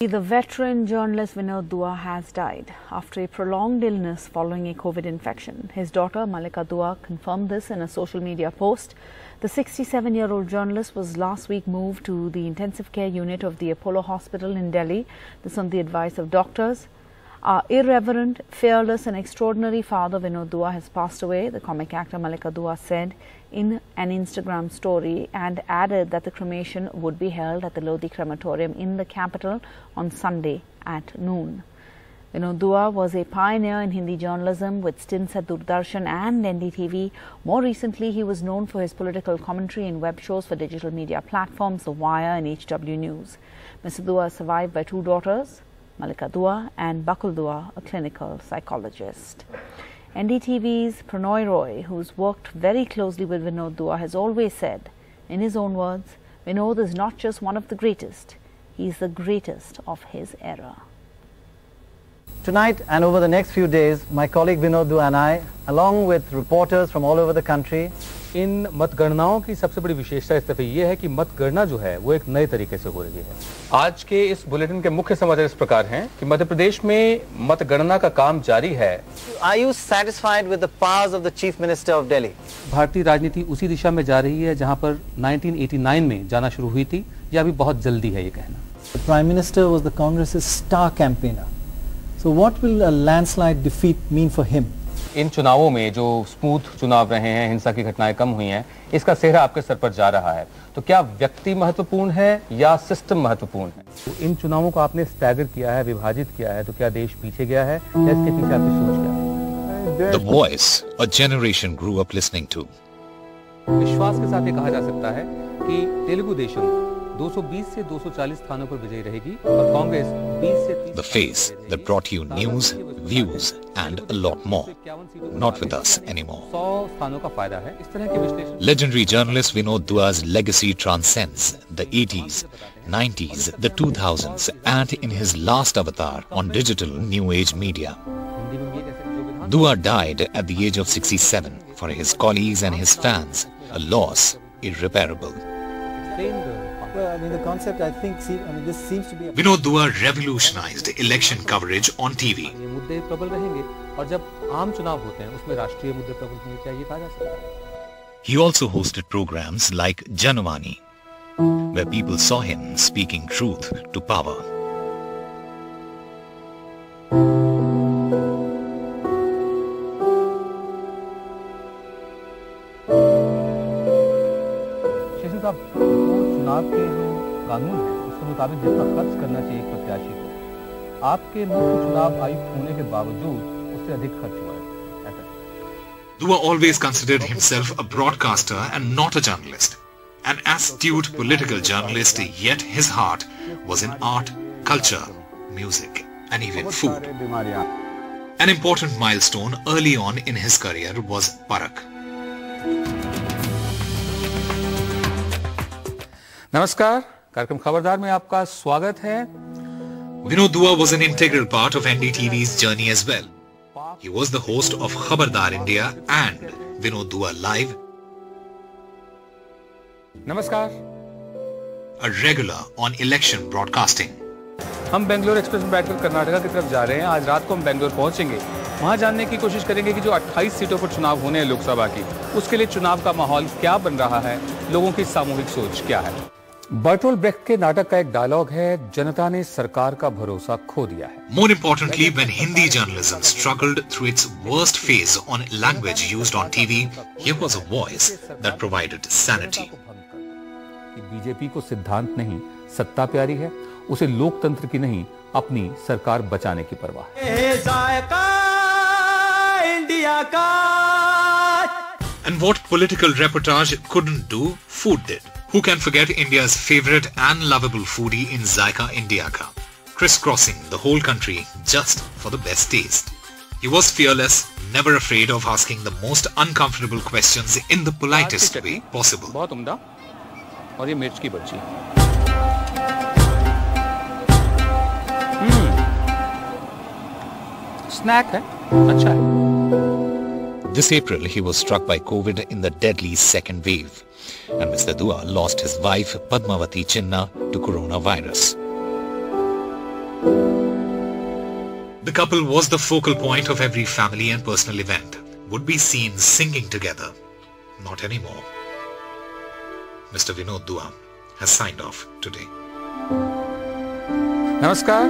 The veteran journalist Vinod Dua has died after a prolonged illness following a COVID infection. His daughter Mallika Dua confirmed this in a social media post. The 67 year old journalist was last week moved to the intensive care unit of the Apollo Hospital in Delhi. This on the advice of doctors. Our irreverent, fearless, and extraordinary father Vinod Dua has passed away, the comic actor Mallika Dua said in an Instagram story and added that the cremation would be held at the Lodhi crematorium in the capital on Sunday at noon. Vinod Dua was a pioneer in Hindi journalism with stints at Doordarshan and NDTV. More recently, he was known for his political commentary in web shows for digital media platforms The Wire and HW News. Mr. Dua is survived by two daughters, Mallika Dua and Bakul Dua, a clinical psychologist. NDTV's Prannoy Roy, who's worked very closely with Vinod Dua, has always said, in his own words, Vinod is not just one of the greatest, he is the greatest of his era. Tonight and over the next few days, my colleague Vinod Dua and I, along with reporters from all over the country, इन मतगणनाओं की सबसे बड़ी विशेषता इस दफे ये है कि मतगणना जो है वो एक नए तरीके से हो रही है। आज के इस बुलेटिन के मुख्य समाचार इस प्रकार हैं कि मध्य प्रदेश में मतगणना का काम जारी है। Are you satisfied with of the chief minister of Delhi भारतीय राजनीति उसी दिशा में जा रही है जहाँ पर 1989 में जाना शुरू हुई थी। या अभी बहुत जल्दी है ये कहना। Prime minister was the Congress star campaigner so what will a landslide defeat mean for him in चुनावों में जो स्मूथ चुनाव रहे हैं हिंसा की घटनाएँ कम हुई हैं इसका सेहरा आपके सर पर जा रहा है। तो क्या व्यक्ति महत्वपूर्ण है या सिस्टम महत्वपूर्ण है? तो इन चुनावों को आपने स्टैगर किया है विभाजित किया है तो क्या देश पीछे गया है? या इसके पीछे आपकी सोच क्या है? The voice a generation grew up listening to. विश्वास के साथ ये कहा जा सकता है कि तेलुगु देशम 220 से 240 स्थानों पर विजयी रहेगी और कांग्रेस 20 से 30 The face that brought you news, views, and a lot more. Not with us anymore. 100 स्थानों का फायदा है इस तरह के विश्लेषण Legendary journalist Vinod Dua's legacy transcends the 80s, 90s, the 2000s, and in his last avatar on digital new age media. Hindi में ये कैसे जो विधान Dua died at the age of 67 for his colleagues and his fans, a loss irreparable. explain the Well, I mean, the concept, I think, see, I mean, this seems to be a Vinod Dua revolutionized election coverage on TV. ये मुद्दे प्रबल रहेंगे और जब आम चुनाव होते हैं उसमें राष्ट्रीय मुद्दे प्रबल होंगे क्या ये कहा जा सकता है He also hosted programs like Janavani, where people saw him speaking truth to power. Seshan साहब तो चुनाव के जो कानून है उसके मुताबिक जितना खर्च करना चाहिए एक प्रत्याशी को आपके मुख्य चुनाव आयुक्त होने के बावजूद उससे अधिक खर्च हुआ है Dua always considered himself a broadcaster and not a journalist. An astute political journalist, yet his heart was in art, culture, music, and even food. An important milestone early on in his career was Parak. नमस्कार। कार्यक्रम खबरदार में आपका स्वागत है। Vinod Dua was an integral part of NDTV's journey as well. He was the host of Khabardar India and Vinod Dua Live, नमस्कार। A regular on election broadcasting. हम Bangalore express में बैठकर कर्नाटका की तरफ़ जा रहे हैं। आज रात को हम बेंगलोर पहुँचेंगे। वहाँ जानने की कोशिश करेंगे कि जो 28 सीटों पर चुनाव होने हैं लोकसभा की उसके लिए चुनाव का माहौल क्या बन रहा है? लोगों की सामूहिक सोच क्या है? बर्टोल ब्रेक के नाटक का एक डायलॉग है जनता ने सरकार का भरोसा खो दिया है। More importantly when Hindi journalism struggled through its worst phase on language use on TV voice that provided sanity BJP को सिद्धांत नहीं सत्ता प्यारी है उसे लोकतंत्र की नहीं अपनी सरकार बचाने की परवाह इंडिया का। And what political reportage couldn't do food date Who can forget India's favorite and lovable foodie in Zaika India Ka, crisscrossing the whole country just for the best taste. He was fearless, never afraid of asking the most uncomfortable questions in the politest way possible. This April, he was struck by COVID in the deadly second wave, and Mr. Dua lost his wife, Padmavati Chinna, to coronavirus. The couple was the focal point of every family and personal event, would be seen singing together. Not anymore. Mr. Vinod Dua has signed off today. Namaskar.